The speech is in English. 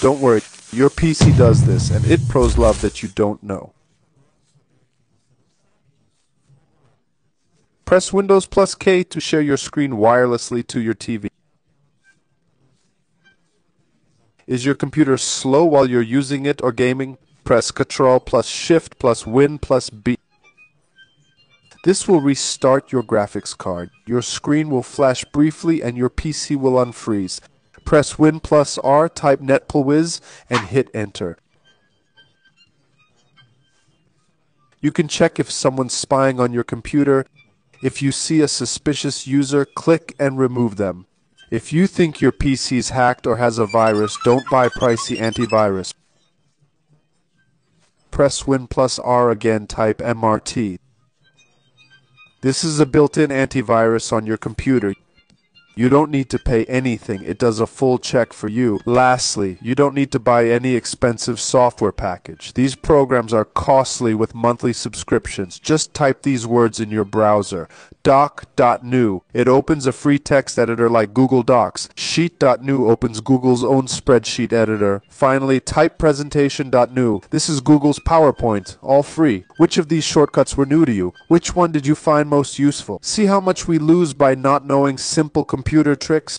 Don't worry, your PC does this, and IT pros love that you don't know. Press Windows plus K to share your screen wirelessly to your TV. Is your computer slow while you're using it or gaming? Press Ctrl plus Shift plus Win plus B. This will restart your graphics card. Your screen will flash briefly and your PC will unfreeze. Press Win plus R, type NetPlWiz, and hit Enter. You can check if someone's spying on your computer. If you see a suspicious user, click and remove them. If you think your PC is hacked or has a virus, don't buy pricey antivirus. Press Win plus R again, type MRT. This is a built-in antivirus on your computer. You don't need to pay anything. It does a full check for you. Lastly, you don't need to buy any expensive software package. These programs are costly with monthly subscriptions. Just type these words in your browser. Doc.new. It opens a free text editor like Google Docs. Sheet.new opens Google's own spreadsheet editor. Finally, type presentation.new. This is Google's PowerPoint, all free. Which of these shortcuts were new to you? Which one did you find most useful? See how much we lose by not knowing simple computer tricks?